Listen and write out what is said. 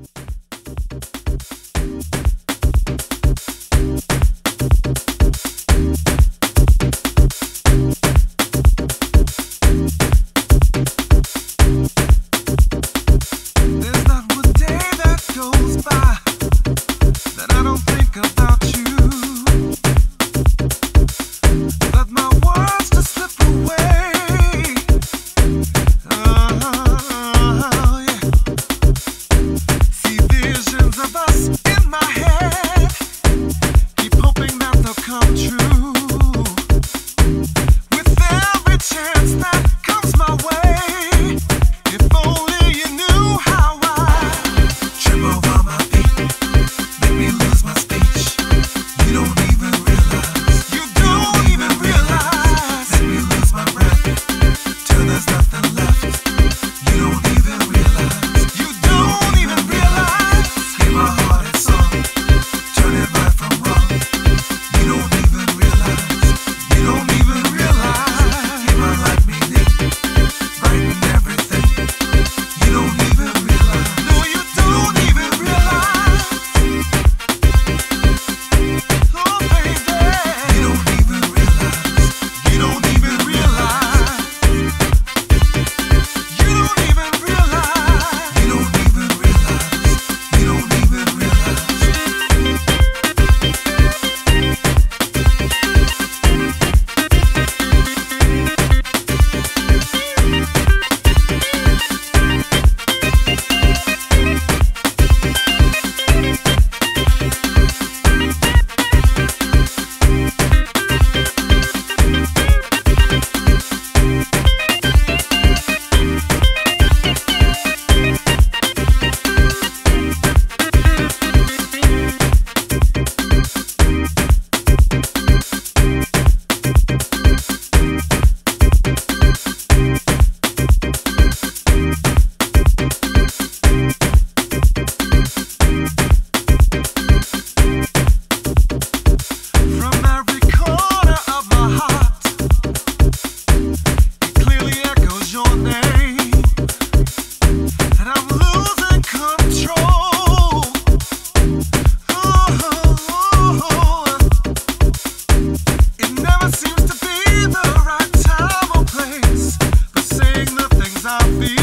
Bye. I'll be